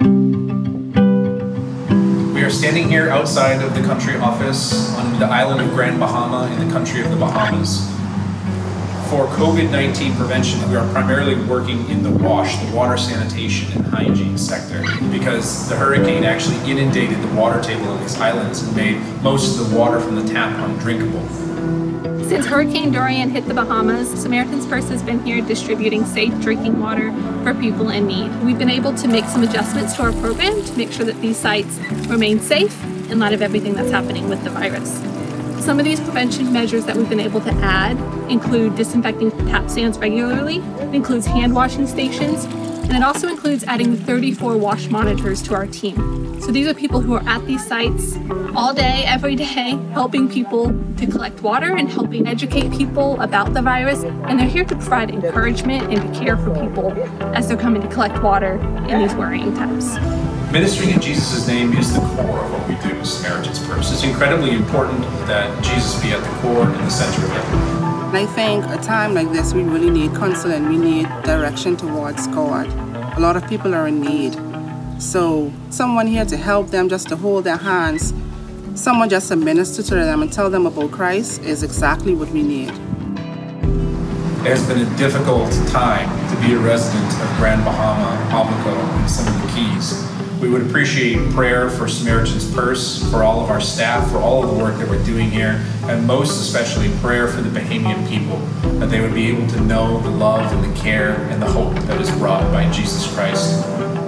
We are standing here outside of the country office on the island of Grand Bahama in the country of the Bahamas. For COVID-19 prevention, we are primarily working in the WASH, the water sanitation and hygiene sector, because the hurricane actually inundated the water table on these islands and made most of the water from the tap undrinkable. Since Hurricane Dorian hit the Bahamas, Samaritan's Purse has been here distributing safe drinking water for people in need. We've been able to make some adjustments to our program to make sure that these sites remain safe in light of everything that's happening with the virus. Some of these prevention measures that we've been able to add include disinfecting tap stands regularly, it includes hand washing stations, and it also includes adding 34 wash monitors to our team. So these are people who are at these sites all day, every day, helping people to collect water and helping educate people about the virus. And they're here to provide encouragement and to care for people as they're coming to collect water in these worrying times. Ministering in Jesus' name is the core of what we do, as Samaritan's Purse. It's incredibly important that Jesus be at the core and the center of everything. I think a time like this, we really need counsel and We need direction towards God. A lot of people are in need. So, someone here to help them, just to hold their hands, someone just to minister to them and tell them about Christ is exactly what we need. It has been a difficult time to be a resident of Grand Bahama, Abaco, and some of the Cays. We would appreciate prayer for Samaritan's Purse, for all of our staff, for all of the work that we're doing here, and most especially prayer for the Bahamian people, that they would be able to know the love and the care and the hope that is brought by Jesus Christ.